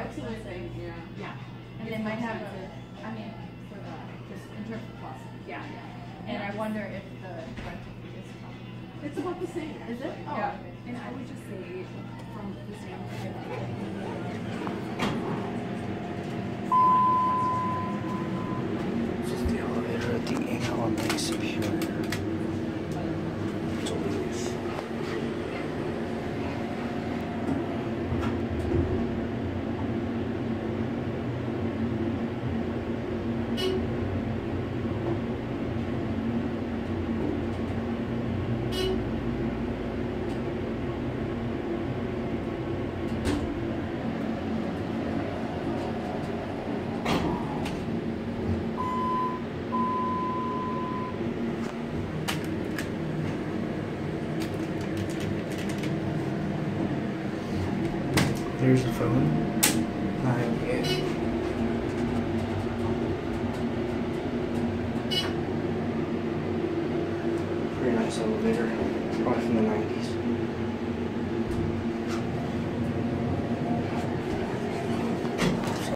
That's what I think, yeah. Yeah, and they might have a, I mean, for the, just in terms of cost. Yeah, yeah. And I wonder if the rental fee is. It's about the same. Is it? Oh, Yeah, and I would just say from the standpoint This is the elevator at the Inn on Lake Superior. Duluth. There's the phone. Eight. Pretty nice elevator. Probably from the nineties.